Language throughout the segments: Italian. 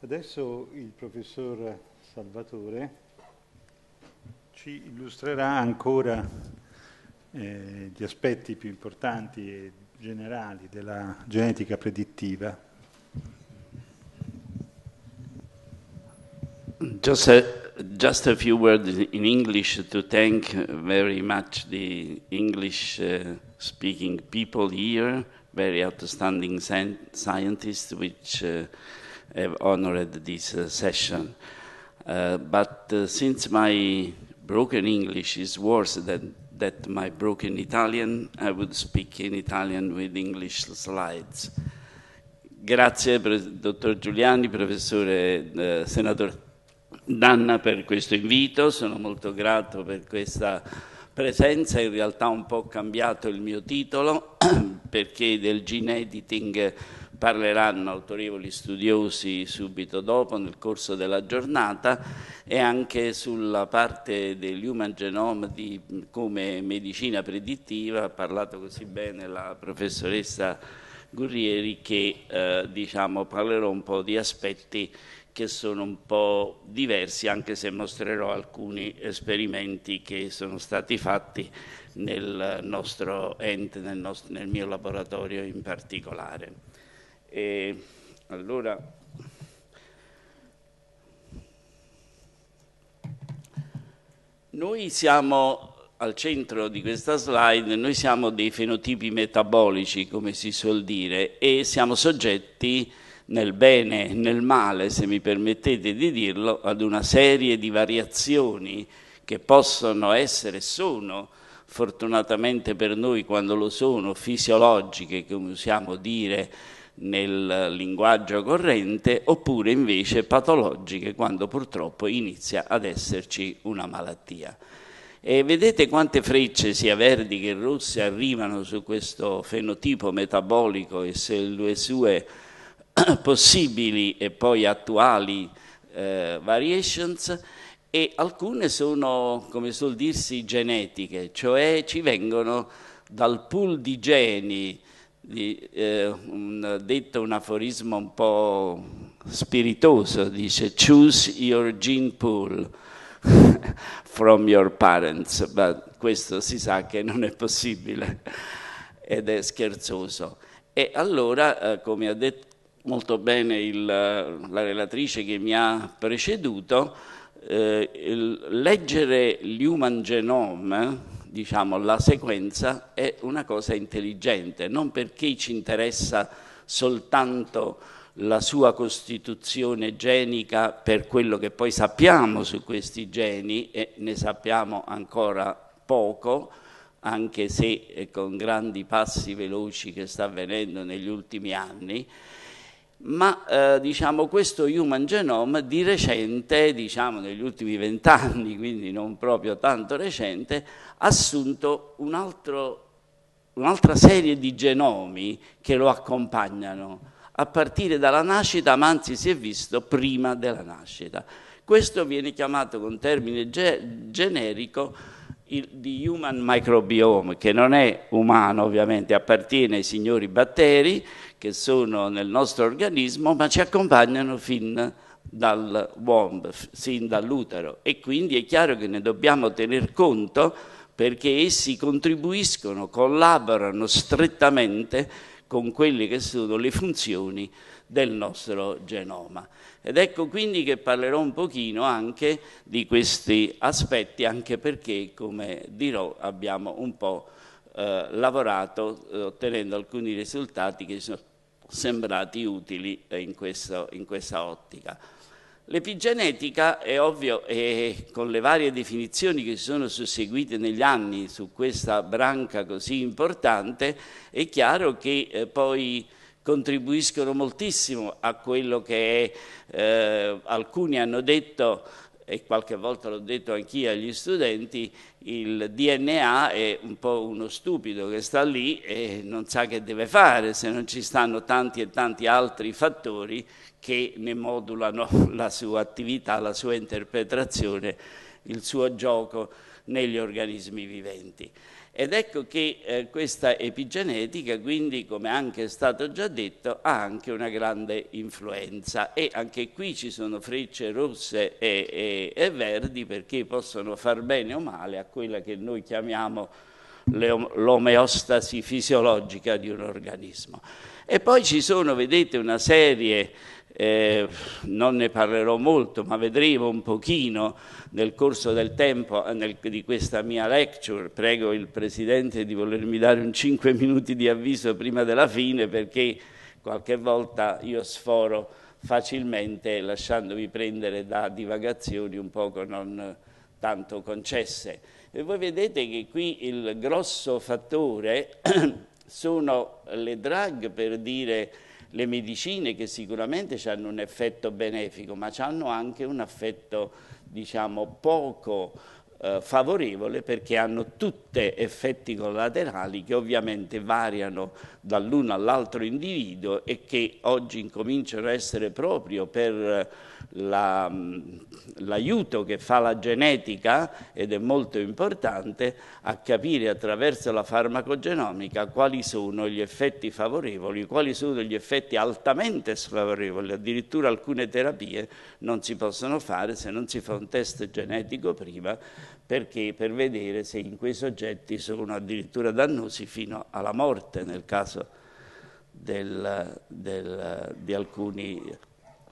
Adesso il professor Salvatore ci illustrerà ancora eh, gli aspetti più importanti e generali della genetica predittiva. Just a, just a few words in English to thank very much the English uh, speaking people here, very outstanding scientists which uh, have honored this uh, session. Uh, but uh, since my broken English is worse than that my broken Italian, I would speak in Italian with English slides. Grazie, dottor Giuliani, professore, eh, senatore Danna, per questo invito. Sono molto grato per questa presenza. In realtà un po' cambiato il mio titolo perché del gene editing parleranno autorevoli studiosi subito dopo nel corso della giornata e anche sulla parte dell'human genome di, come medicina predittiva ha parlato così bene la professoressa Gurrieri che eh, diciamo, parlerò un po' di aspetti che sono un po' diversi anche se mostrerò alcuni esperimenti che sono stati fatti nel nostro ente, nel, nostro, nel mio laboratorio in particolare. E allora noi siamo al centro di questa slide, noi siamo dei fenotipi metabolici, come si suol dire, e siamo soggetti nel bene e nel male, se mi permettete di dirlo, ad una serie di variazioni che possono essere sono fortunatamente per noi quando lo sono fisiologiche, come usiamo dire nel linguaggio corrente, oppure invece patologiche quando purtroppo inizia ad esserci una malattia. E vedete quante frecce, sia verdi che rosse, arrivano su questo fenotipo metabolico e sulle sue possibili e poi attuali eh, variations e alcune sono, come suol dirsi, genetiche, cioè ci vengono dal pool di geni di, eh, un, detto un aforisma un po' spiritoso, dice choose your gene pool from your parents, ma questo si sa che non è possibile ed è scherzoso. E allora, eh, come ha detto molto bene il, la relatrice che mi ha preceduto, eh, leggere l'human genome diciamo, la sequenza è una cosa intelligente, non perché ci interessa soltanto la sua costituzione genica per quello che poi sappiamo su questi geni e ne sappiamo ancora poco, anche se con grandi passi veloci che sta avvenendo negli ultimi anni, ma eh, diciamo, questo human genome di recente, diciamo negli ultimi vent'anni, quindi non proprio tanto recente, ha assunto un'altra serie di genomi che lo accompagnano a partire dalla nascita, ma anzi si è visto prima della nascita. Questo viene chiamato con termine ge- generico il, di human microbiome, che non è umano ovviamente, appartiene ai signori batteri, che sono nel nostro organismo, ma ci accompagnano fin dal womb, sin dall'utero e quindi è chiaro che ne dobbiamo tener conto perché essi contribuiscono, collaborano strettamente con quelle che sono le funzioni del nostro genoma. Ed ecco quindi che parlerò un pochino anche di questi aspetti, anche perché, come dirò, abbiamo un po' eh, lavorato eh, ottenendo alcuni risultati che sono sembrati utili in, questo, in questa ottica. L'epigenetica è ovvio, e con le varie definizioni che si sono susseguite negli anni su questa branca così importante, è chiaro che eh, poi contribuiscono moltissimo a quello che è, eh, alcuni hanno detto e qualche volta l'ho detto anch'io agli studenti, il DNA è un po' uno stupido che sta lì e non sa che deve fare se non ci stanno tanti e tanti altri fattori che ne modulano la sua attività, la sua interpretazione il suo gioco negli organismi viventi. Ed ecco che eh, questa epigenetica, quindi, come anche è stato già detto, ha anche una grande influenza e anche qui ci sono frecce rosse e, e, e verdi perché possono far bene o male a quella che noi chiamiamo l'omeostasi fisiologica di un organismo. E poi ci sono, vedete, una serie eh, non ne parlerò molto, ma vedremo un pochino nel corso del tempo eh, nel, di questa mia lecture. Prego il Presidente di volermi dare un 5 minuti di avviso prima della fine perché qualche volta io sforo facilmente lasciandomi prendere da divagazioni un poco non tanto concesse. E voi vedete che qui il grosso fattore sono le drug per dire le medicine che sicuramente hanno un effetto benefico, ma hanno anche un effetto, diciamo, poco eh, favorevole perché hanno tutte effetti collaterali che ovviamente variano dall'uno all'altro individuo e che oggi incominciano a essere proprio per l'aiuto che fa la genetica, ed è molto importante, a capire attraverso la farmacogenomica quali sono gli effetti favorevoli, quali sono gli effetti altamente sfavorevoli. Addirittura alcune terapie non si possono fare se non si fa un test genetico prima, perché per vedere se in quei soggetti sono addirittura dannosi fino alla morte nel caso del, del, di alcuni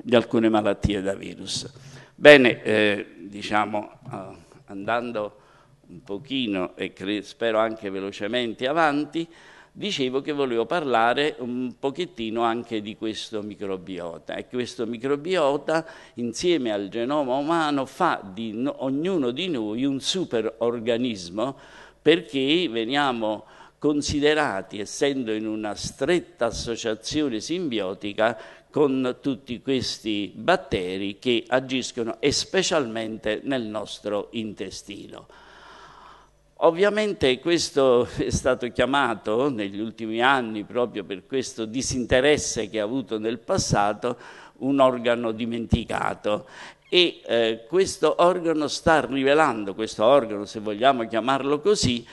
di alcune malattie da virus. Bene, eh, diciamo, eh, andando un pochino e spero anche velocemente avanti, dicevo che volevo parlare un pochettino anche di questo microbiota e questo microbiota insieme al genoma umano fa di no, ognuno di noi un superorganismo perché veniamo considerati, essendo in una stretta associazione simbiotica, con tutti questi batteri che agiscono e specialmente nel nostro intestino. Ovviamente questo è stato chiamato negli ultimi anni, proprio per questo disinteresse che ha avuto nel passato, un organo dimenticato e eh, questo organo sta rivelando, questo organo se vogliamo chiamarlo così,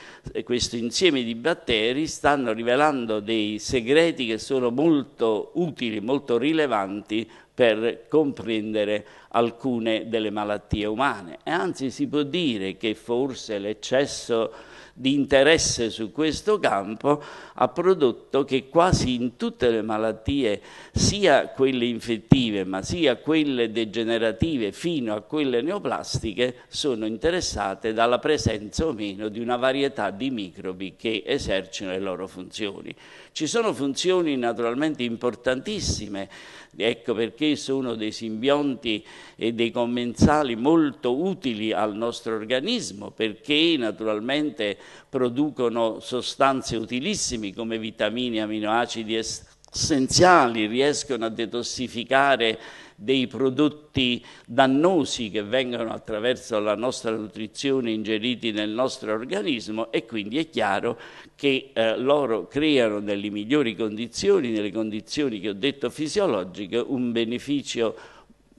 questo insieme di batteri stanno rivelando dei segreti che sono molto utili, molto rilevanti per comprendere alcune delle malattie umane. E anzi si può dire che forse l'eccesso di interesse su questo campo ha prodotto che quasi in tutte le malattie, sia quelle infettive ma sia quelle degenerative fino a quelle neoplastiche, sono interessate dalla presenza o meno di una varietà di microbi che esercitano le loro funzioni. Ci sono funzioni naturalmente importantissime, ecco perché sono dei simbionti e dei commensali molto utili al nostro organismo, perché naturalmente producono sostanze utilissime come vitamine, aminoacidi essenziali, riescono a detossificare dei prodotti dannosi che vengono attraverso la nostra nutrizione ingeriti nel nostro organismo e quindi è chiaro che eh, loro creano nelle migliori condizioni, nelle condizioni che ho detto fisiologiche, un beneficio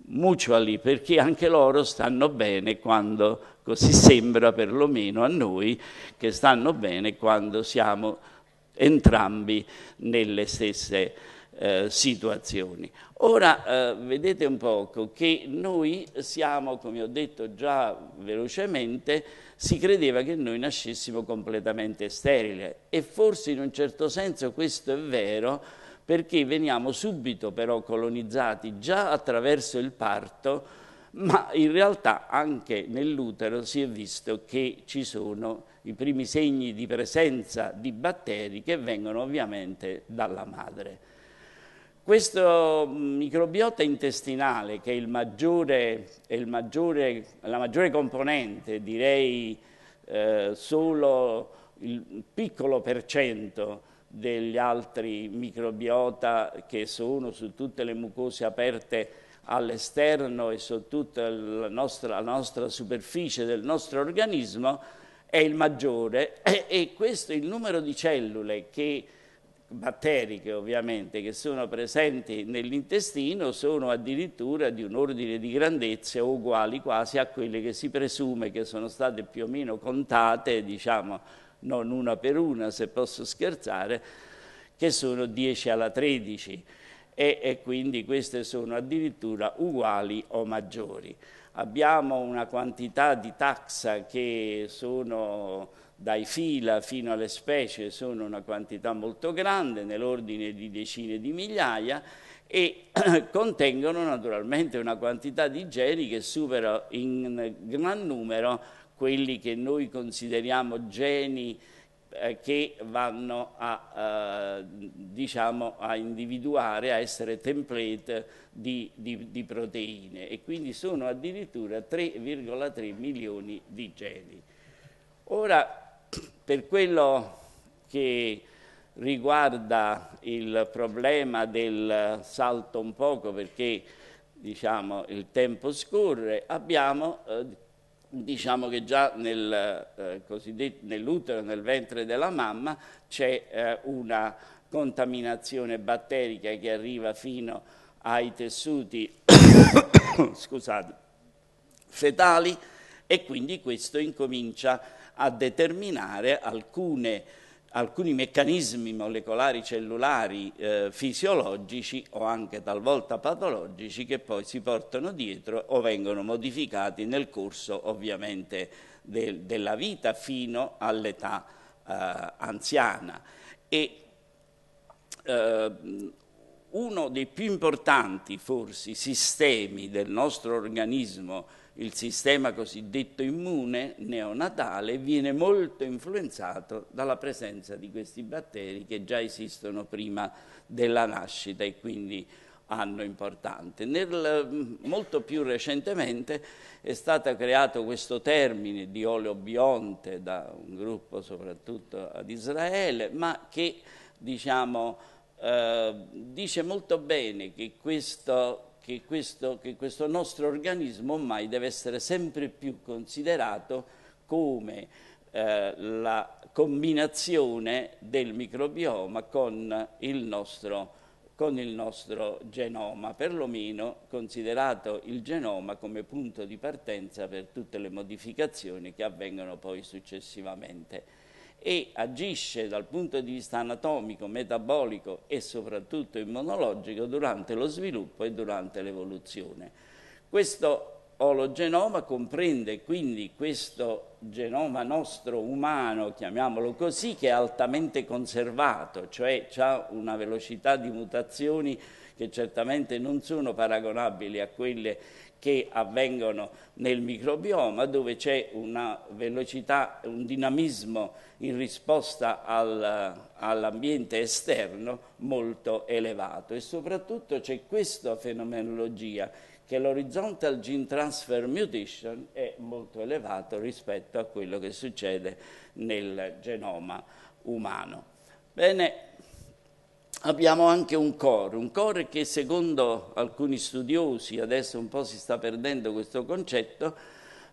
mutually perché anche loro stanno bene quando, così sembra perlomeno a noi, che stanno bene quando siamo entrambi nelle stesse eh, situazioni. Ora eh, vedete un poco che noi siamo, come ho detto già velocemente, si credeva che noi nascessimo completamente sterile e forse in un certo senso questo è vero perché veniamo subito però colonizzati già attraverso il parto, ma in realtà anche nell'utero si è visto che ci sono i primi segni di presenza di batteri che vengono ovviamente dalla madre. Questo microbiota intestinale, che è, maggiore, è maggiore, la maggiore componente, direi eh, solo il piccolo per cento degli altri microbiota che sono su tutte le mucose aperte all'esterno e su tutta la nostra, la nostra, superficie del nostro organismo, è il maggiore. E, e questo il numero di cellule che batteriche ovviamente che sono presenti nell'intestino sono addirittura di un ordine di grandezze uguali quasi a quelle che si presume che sono state più o meno contate, diciamo non una per una se posso scherzare, che sono 10 alla 13 e, e quindi queste sono addirittura uguali o maggiori. Abbiamo una quantità di taxa che sono dai fila fino alle specie sono una quantità molto grande, nell'ordine di decine di migliaia, e contengono naturalmente una quantità di geni che supera in gran numero quelli che noi consideriamo geni eh, che vanno a, eh, diciamo, a, individuare, a essere template di, di, di proteine e quindi sono addirittura 3,3 milioni di geni. Ora, per quello che riguarda il problema del salto un poco perché diciamo, il tempo scorre, abbiamo eh, diciamo che già nel, eh, nell'utero, nel ventre della mamma, c'è eh, una contaminazione batterica che arriva fino ai tessuti scusate, fetali e quindi questo incomincia a determinare alcune, alcuni meccanismi molecolari cellulari eh, fisiologici o anche talvolta patologici che poi si portano dietro o vengono modificati nel corso ovviamente del, della vita fino all'età eh, anziana. E, eh, uno dei più importanti forse sistemi del nostro organismo il sistema cosiddetto immune neonatale viene molto influenzato dalla presenza di questi batteri che già esistono prima della nascita e quindi hanno importante. Nel, molto più recentemente è stato creato questo termine di oleobionte da un gruppo soprattutto ad Israele, ma che diciamo, eh, dice molto bene che questo che questo, che questo nostro organismo ormai deve essere sempre più considerato come eh, la combinazione del microbioma con il, nostro, con il nostro genoma, perlomeno considerato il genoma come punto di partenza per tutte le modificazioni che avvengono poi successivamente e agisce dal punto di vista anatomico, metabolico e soprattutto immunologico durante lo sviluppo e durante l'evoluzione. Questo ologenoma comprende quindi questo genoma nostro umano, chiamiamolo così, che è altamente conservato, cioè ha una velocità di mutazioni che certamente non sono paragonabili a quelle che avvengono nel microbioma, dove c'è una velocità, un dinamismo in risposta al, all'ambiente esterno molto elevato e soprattutto c'è questa fenomenologia che l'horizontal gene transfer mutation è molto elevato rispetto a quello che succede nel genoma umano. Bene, Abbiamo anche un core, un core che secondo alcuni studiosi, adesso un po' si sta perdendo questo concetto,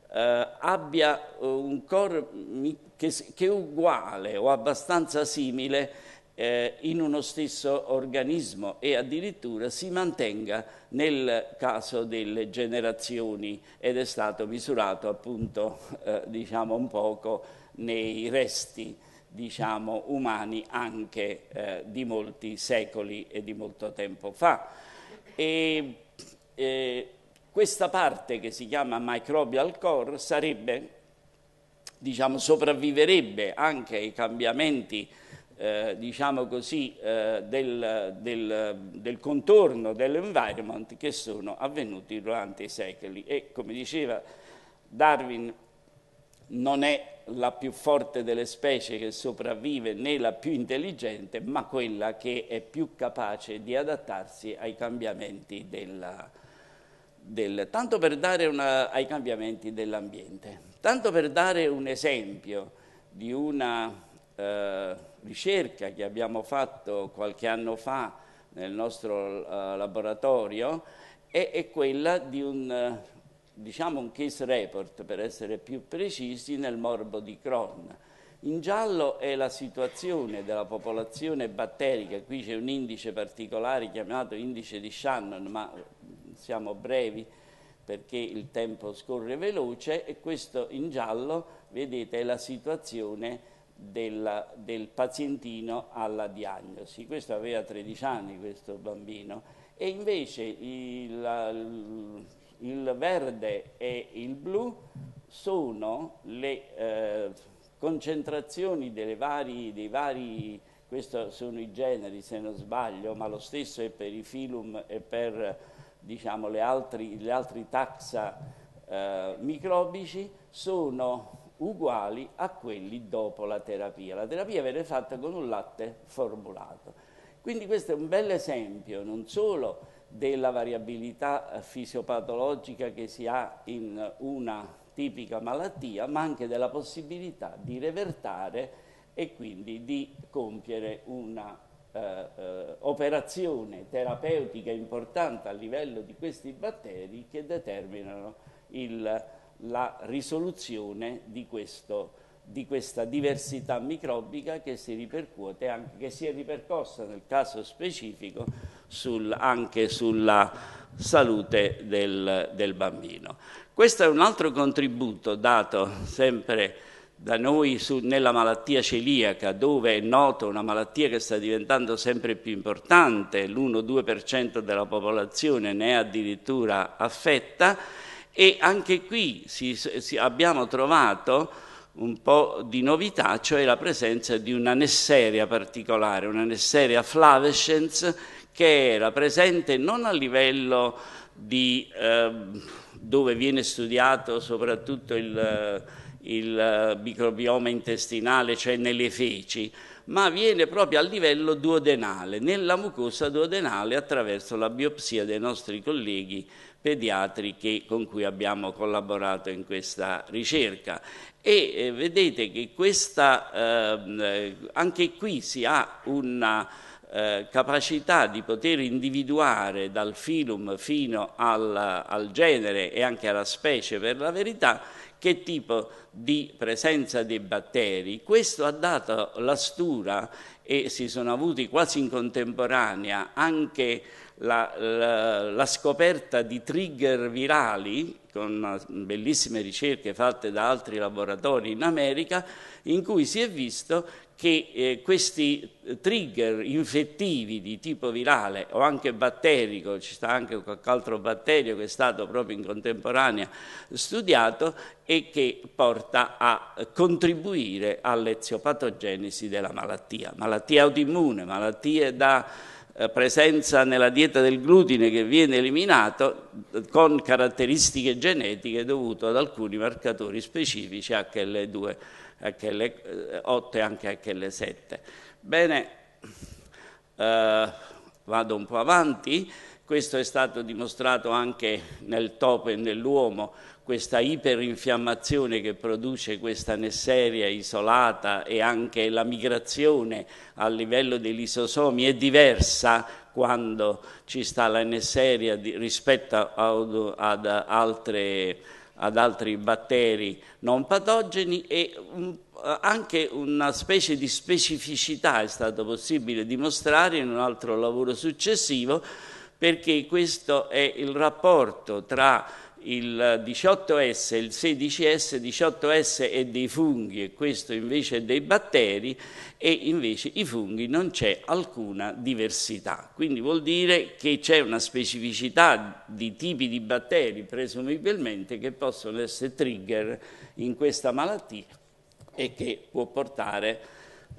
eh, abbia eh, un core che, che, è uguale o abbastanza simile eh, in uno stesso organismo e addirittura si mantenga nel caso delle generazioni ed è stato misurato appunto eh, diciamo un poco nei resti diciamo, umani anche eh, di molti secoli e di molto tempo fa. E, eh, questa parte che si chiama microbial core sarebbe, diciamo, sopravviverebbe anche ai cambiamenti eh, diciamo così, eh, del, del, del, contorno dell'environment che sono avvenuti durante i secoli e come diceva Darwin non è la più forte delle specie che sopravvive né la più intelligente, ma quella che è più capace di adattarsi ai cambiamenti, della, del, tanto per dare una, ai cambiamenti dell'ambiente. Tanto per dare un esempio di una eh, ricerca che abbiamo fatto qualche anno fa nel nostro eh, laboratorio, è, è, quella di un diciamo un case report per essere più precisi nel morbo di Crohn. In giallo è la situazione della popolazione batterica, qui c'è un indice particolare chiamato indice di Shannon, ma siamo brevi perché il tempo scorre veloce e questo in giallo, vedete, è la situazione del, del pazientino alla diagnosi. Questo aveva 13 anni, questo bambino, e invece il, il verde e il blu sono le eh, concentrazioni vari, dei vari, questi sono i generi se non sbaglio, ma lo stesso è per i filum e per diciamo, le, altri, le altri taxa eh, microbici, sono uguali a quelli dopo la terapia. La terapia viene fatta con un latte formulato. Quindi questo è un bel esempio non solo della variabilità eh, fisiopatologica che si ha in una tipica malattia, ma anche della possibilità di revertare e quindi di compiere una eh, eh, operazione terapeutica importante a livello di questi batteri che determinano il, la risoluzione di, questo, di, questa diversità microbica che si ripercuote anche, che si è ripercossa nel caso specifico sul, anche sulla salute del, del bambino. Questo è un altro contributo dato sempre da noi su, nella malattia celiaca, dove è noto una malattia che sta diventando sempre più importante, l'1-2% della popolazione ne è addirittura affetta e anche qui si, si, abbiamo trovato un po' di novità, cioè la presenza di una nesseria particolare, una nesseria flavescens che era presente non a livello di... Eh, dove viene studiato soprattutto il, il microbioma intestinale, cioè nelle feci, ma viene proprio a livello duodenale, nella mucosa duodenale attraverso la biopsia dei nostri colleghi pediatri che, con cui abbiamo collaborato in questa ricerca. E eh, vedete che questa, eh, anche qui si ha una eh, capacità di poter individuare dal filum fino al, al genere e anche alla specie per la verità che tipo di presenza dei batteri. Questo ha dato la stura e si sono avuti quasi in contemporanea anche la, la, la, scoperta di trigger virali con bellissime ricerche fatte da altri laboratori in America in cui si è visto che eh, questi trigger infettivi di tipo virale o anche batterico, ci sta anche qualche altro batterio che è stato proprio in contemporanea studiato e che porta a contribuire all'eziopatogenesi della malattia. Malattie autoimmune, malattie da presenza nella dieta del glutine che viene eliminato con caratteristiche genetiche dovute ad alcuni marcatori specifici HL2 HL8 e anche HL7. Bene, eh, vado un po' avanti, questo è stato dimostrato anche nel topo e nell'uomo, questa iperinfiammazione che produce questa nesseria isolata e anche la migrazione a livello dei lisosomi è diversa quando ci sta la nesseria rispetto ad altre ad altri batteri non patogeni e un, anche una specie di specificità è stato possibile dimostrare in un altro lavoro successivo perché questo è il rapporto tra il 18S e il 16S, 18S è dei funghi e questo invece è dei batteri e invece i funghi non c'è alcuna diversità. Quindi vuol dire che c'è una specificità di tipi di batteri presumibilmente che possono essere trigger in questa malattia e che può portare,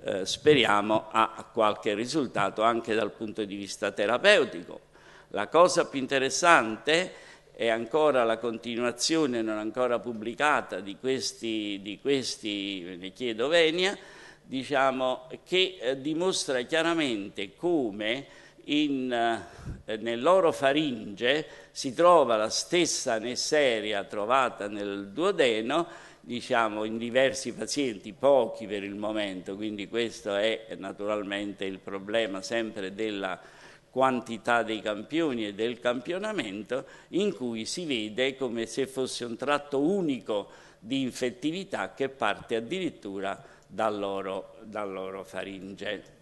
eh, speriamo, a qualche risultato anche dal punto di vista terapeutico. La cosa più interessante è ancora la continuazione non ancora pubblicata di questi, di questi ne chiedo venia, diciamo, che eh, dimostra chiaramente come in, eh, nell'orofaringe si trova la stessa nesseria trovata nel duodeno, diciamo, in diversi pazienti, pochi per il momento, quindi questo è naturalmente il problema sempre della quantità dei campioni e del campionamento, in cui si vede come se fosse un tratto unico di infettività che parte addirittura dal loro, dal loro faringe.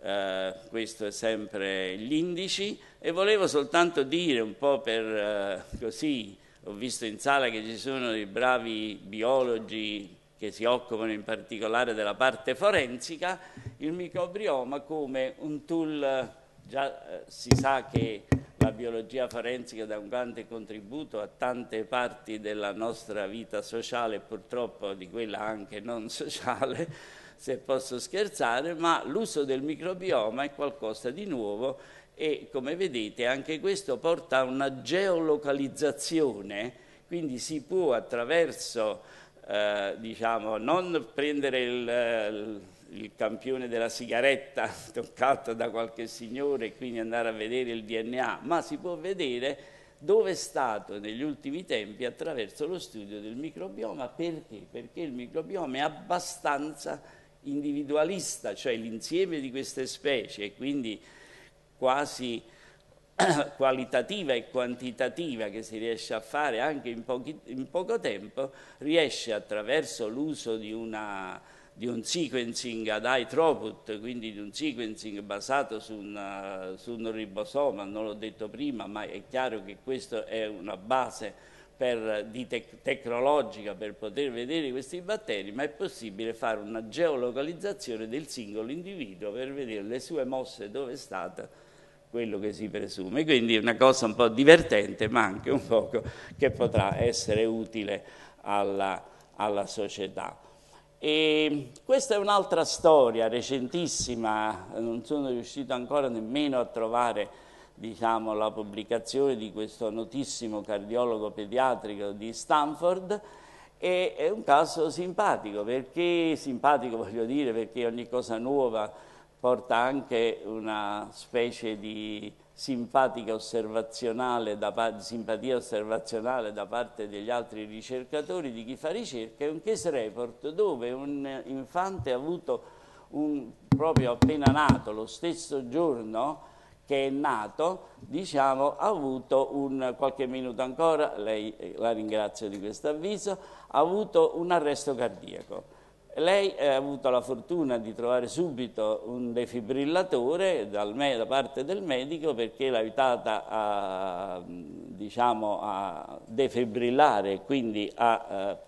Uh, questo è sempre gli indici e volevo soltanto dire un po' per uh, così, ho visto in sala che ci sono dei bravi biologi che si occupano in particolare della parte forensica, il microbioma come un tool, già eh, si sa che la biologia forensica dà un grande contributo a tante parti della nostra vita sociale e purtroppo di quella anche non sociale, se posso scherzare, ma l'uso del microbioma è qualcosa di nuovo e come vedete anche questo porta a una geolocalizzazione, quindi si può attraverso eh, diciamo, non prendere il, il, campione della sigaretta toccato da qualche signore e quindi andare a vedere il DNA, ma si può vedere dove è stato negli ultimi tempi attraverso lo studio del microbioma. Perché? Perché il microbioma è abbastanza individualista, cioè l'insieme di queste specie e quindi quasi qualitativa e quantitativa che si riesce a fare anche in, pochi, in poco tempo, riesce attraverso l'uso di, di, un sequencing ad high throughput, quindi di un sequencing basato su, una, su un ribosoma, non l'ho detto prima, ma è chiaro che questa è una base per, tec tecnologica per poter vedere questi batteri, ma è possibile fare una geolocalizzazione del singolo individuo per vedere le sue mosse dove è stata quello che si presume. Quindi è una cosa un po' divertente, ma anche un poco che potrà essere utile alla, alla società. E questa è un'altra storia recentissima, non sono riuscito ancora nemmeno a trovare diciamo, la pubblicazione di questo notissimo cardiologo pediatrico di Stanford, e è un caso simpatico, perché simpatico voglio dire perché ogni cosa nuova porta anche una specie di simpatica osservazionale da, simpatia osservazionale da parte degli altri ricercatori di chi fa ricerca, è un case report dove un infante ha avuto un, proprio appena nato, lo stesso giorno che è nato, diciamo, ha avuto un, qualche minuto ancora, lei la ringrazio di questo avviso, ha avuto un arresto cardiaco lei ha avuto la fortuna di trovare subito un defibrillatore dal da parte del medico perché l'ha aiutata a, diciamo, a defibrillare e quindi a, a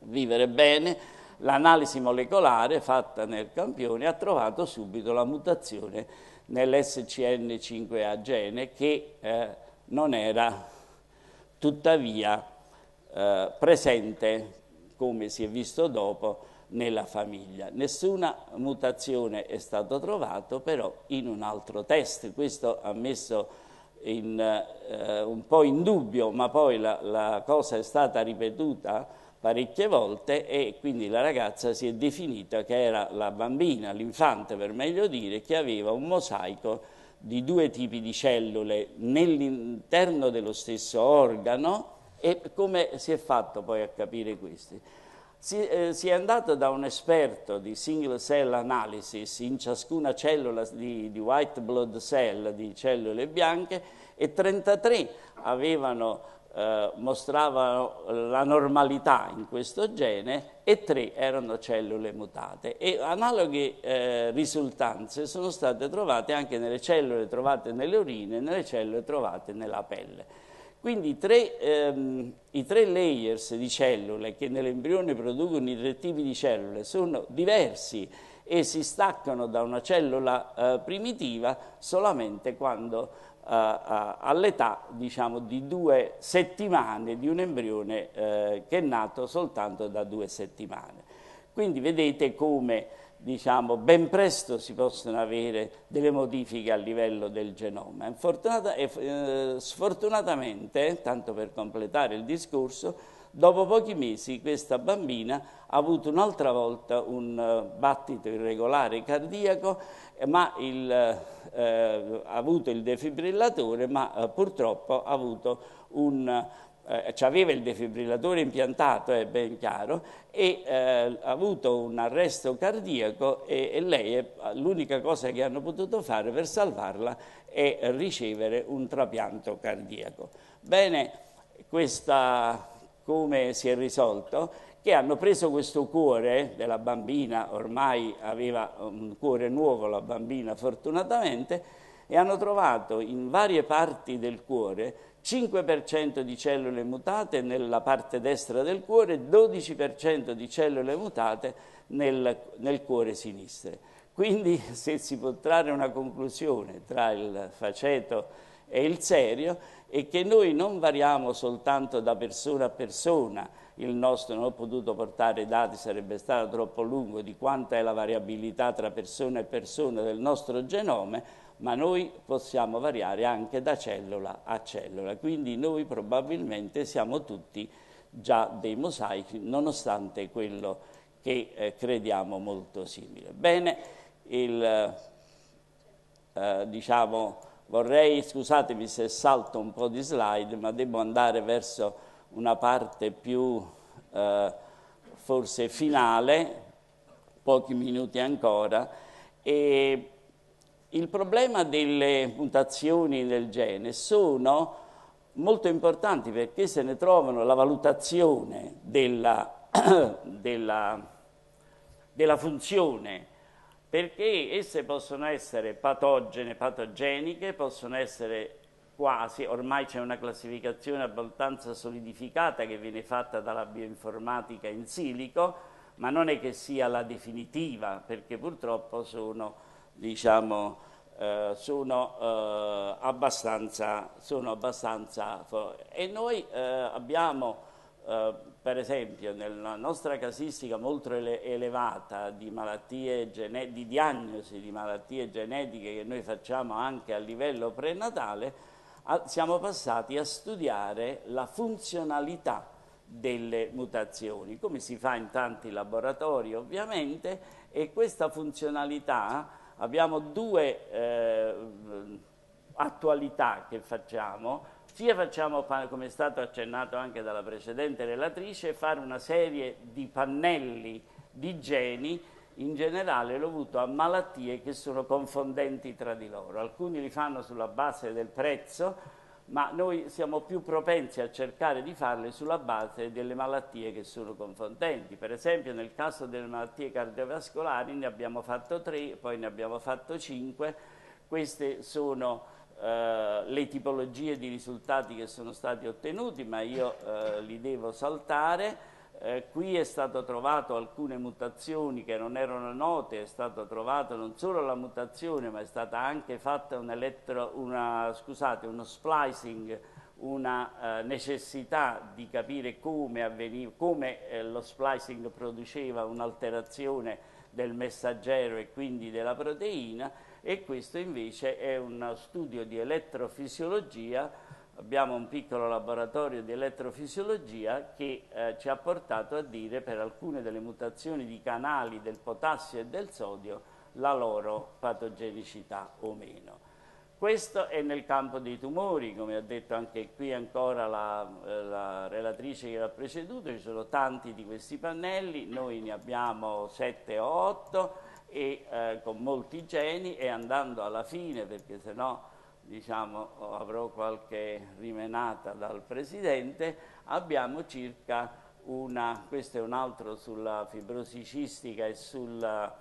vivere bene. L'analisi molecolare fatta nel campione ha trovato subito la mutazione nell'SCN5A gene che eh, non era tuttavia eh, presente, come si è visto dopo, nella famiglia. Nessuna mutazione è stata trovata però in un altro test, questo ha messo in, eh, un po' in dubbio, ma poi la, la cosa è stata ripetuta parecchie volte e quindi la ragazza si è definita che era la bambina, l'infante per meglio dire, che aveva un mosaico di due tipi di cellule nell'interno dello stesso organo e come si è fatto poi a capire questi? Si, eh, si, è andato da un esperto di single cell analysis in ciascuna cellula di, di, white blood cell, di cellule bianche, e 33 avevano, eh, mostravano la normalità in questo gene e 3 erano cellule mutate. E analoghe eh, risultanze sono state trovate anche nelle cellule trovate nelle urine e nelle cellule trovate nella pelle. Quindi tre, ehm, i tre layers di cellule che nell'embrione producono i tre tipi di cellule sono diversi e si staccano da una cellula eh, primitiva solamente quando eh, all'età diciamo, di due settimane di un embrione eh, che è nato soltanto da due settimane. Quindi vedete come diciamo, ben presto si possono avere delle modifiche a livello del genoma. Eh, sfortunatamente, tanto per completare il discorso, dopo pochi mesi questa bambina ha avuto un'altra volta un eh, battito irregolare cardiaco, ma il, eh, ha avuto il defibrillatore, ma eh, purtroppo ha avuto un eh, aveva il defibrillatore impiantato, è ben chiaro, e eh, ha avuto un arresto cardiaco e, e lei l'unica cosa che hanno potuto fare per salvarla è ricevere un trapianto cardiaco. Bene, questa come si è risolto? che hanno preso questo cuore della bambina, ormai aveva un cuore nuovo la bambina fortunatamente, e hanno trovato in varie parti del cuore 5% di cellule mutate nella parte destra del cuore, 12% di cellule mutate nel, nel cuore sinistro. Quindi se si può trarre una conclusione tra il faceto e il serio è che noi non variamo soltanto da persona a persona, il nostro non ho potuto portare dati, sarebbe stato troppo lungo, di quanta è la variabilità tra persona e persona del nostro genome, ma noi possiamo variare anche da cellula a cellula, quindi noi probabilmente siamo tutti già dei mosaici, nonostante quello che eh, crediamo molto simile. Bene, il, eh, diciamo, vorrei, scusatemi se salto un po' di slide, ma devo andare verso una parte più eh, forse finale, pochi minuti ancora, e il problema delle mutazioni nel gene sono molto importanti perché se ne trovano la valutazione della, della, della funzione perché esse possono essere patogene, patogeniche, possono essere quasi, ormai c'è una classificazione abbastanza solidificata che viene fatta dalla bioinformatica in silico, ma non è che sia la definitiva, perché purtroppo sono diciamo, eh, sono, eh, abbastanza, sono abbastanza e noi eh, abbiamo eh, per esempio nella nostra casistica molto ele elevata di malattie di diagnosi di malattie genetiche che noi facciamo anche a livello prenatale siamo passati a studiare la funzionalità delle mutazioni, come si fa in tanti laboratori ovviamente, e questa funzionalità abbiamo due eh, attualità che facciamo, sia facciamo, come è stato accennato anche dalla precedente relatrice, fare una serie di pannelli di geni in generale dovuto a malattie che sono confondenti tra di loro. Alcuni li fanno sulla base del prezzo, ma noi siamo più propensi a cercare di farle sulla base delle malattie che sono confondenti. Per esempio nel caso delle malattie cardiovascolari ne abbiamo fatto tre, poi ne abbiamo fatto cinque. Queste sono eh, le tipologie di risultati che sono stati ottenuti, ma io eh, li devo saltare. Eh, qui è stato trovato alcune mutazioni che non erano note, è stato trovato non solo la mutazione, ma è stata anche fatta un elettro, una, scusate, uno splicing, una eh, necessità di capire come, avveniva, come eh, lo splicing produceva un'alterazione del messaggero e quindi della proteina e questo invece è uno studio di elettrofisiologia abbiamo un piccolo laboratorio di elettrofisiologia che eh, ci ha portato a dire per alcune delle mutazioni di canali del potassio e del sodio la loro patogenicità o meno. Questo è nel campo dei tumori, come ha detto anche qui ancora la, eh, la relatrice che l'ha preceduto, ci sono tanti di questi pannelli, noi ne abbiamo 7 o 8 e eh, con molti geni e andando alla fine, perché se no diciamo, avrò qualche rimenata dal Presidente, abbiamo circa una, questo è un altro sulla fibrosi cistica e, sul,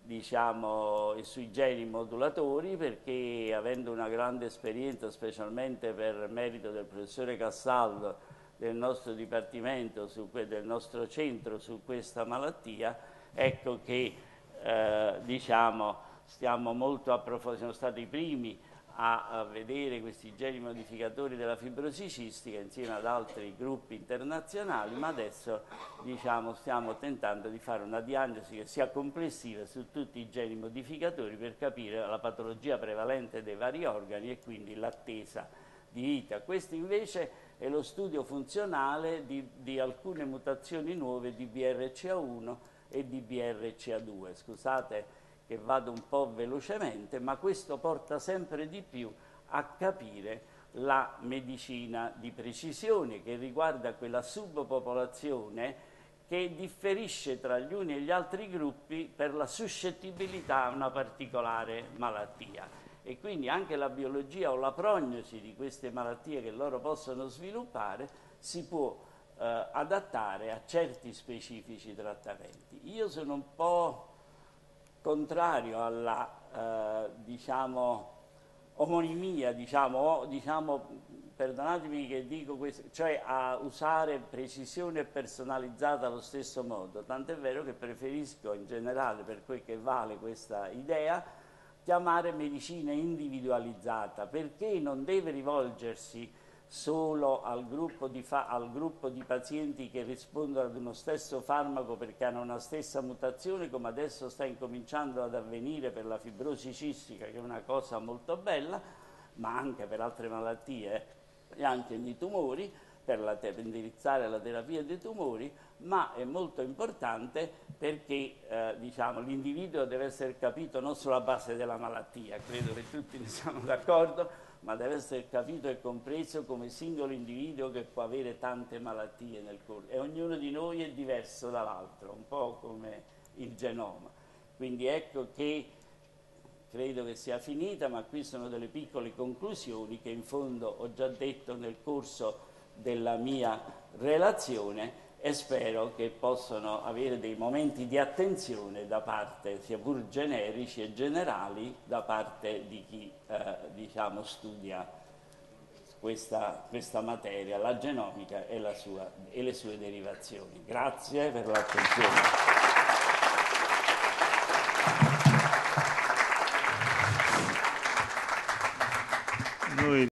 diciamo, e sui geni modulatori, perché avendo una grande esperienza, specialmente per merito del professore Cassaldo, del nostro dipartimento, su, del nostro centro su questa malattia, ecco che eh, diciamo, stiamo molto approfondendo, siamo stati i primi a, vedere questi geni modificatori della fibrosi cistica insieme ad altri gruppi internazionali, ma adesso diciamo, stiamo tentando di fare una diagnosi che sia complessiva su tutti i geni modificatori per capire la patologia prevalente dei vari organi e quindi l'attesa di vita. Questo invece è lo studio funzionale di, di alcune mutazioni nuove di BRCA1 e di BRCA2. Scusate che vado un po' velocemente, ma questo porta sempre di più a capire la medicina di precisione che riguarda quella subpopolazione che differisce tra gli uni e gli altri gruppi per la suscettibilità a una particolare malattia. E quindi anche la biologia o la prognosi di queste malattie che loro possono sviluppare si può eh, adattare a certi specifici trattamenti. Io sono un po' contrario alla, eh, diciamo, omonimia, diciamo, diciamo, perdonatemi che dico questo, cioè a usare precisione personalizzata allo stesso modo, tant'è vero che preferisco in generale, per quel che vale questa idea, chiamare medicina individualizzata, perché non deve rivolgersi solo al gruppo, di al gruppo di pazienti che rispondono ad uno stesso farmaco perché hanno una stessa mutazione, come adesso sta incominciando ad avvenire per la fibrosi cistica, che è una cosa molto bella, ma anche per altre malattie e anche nei tumori, per, la, per, indirizzare la terapia dei tumori, ma è molto importante perché eh, diciamo, l'individuo deve essere capito non sulla base della malattia, credo che tutti ne siamo d'accordo, ma deve essere capito e compreso come singolo individuo che può avere tante malattie nel corpo e ognuno di noi è diverso dall'altro, un po' come il genoma. Quindi ecco che credo che sia finita, ma qui sono delle piccole conclusioni che in fondo ho già detto nel corso della mia relazione e spero che possano avere dei momenti di attenzione da parte, sia pur generici e generali, da parte di chi eh, diciamo, studia questa, questa, materia, la genomica e, la sua, e le sue derivazioni. Grazie per l'attenzione. Noi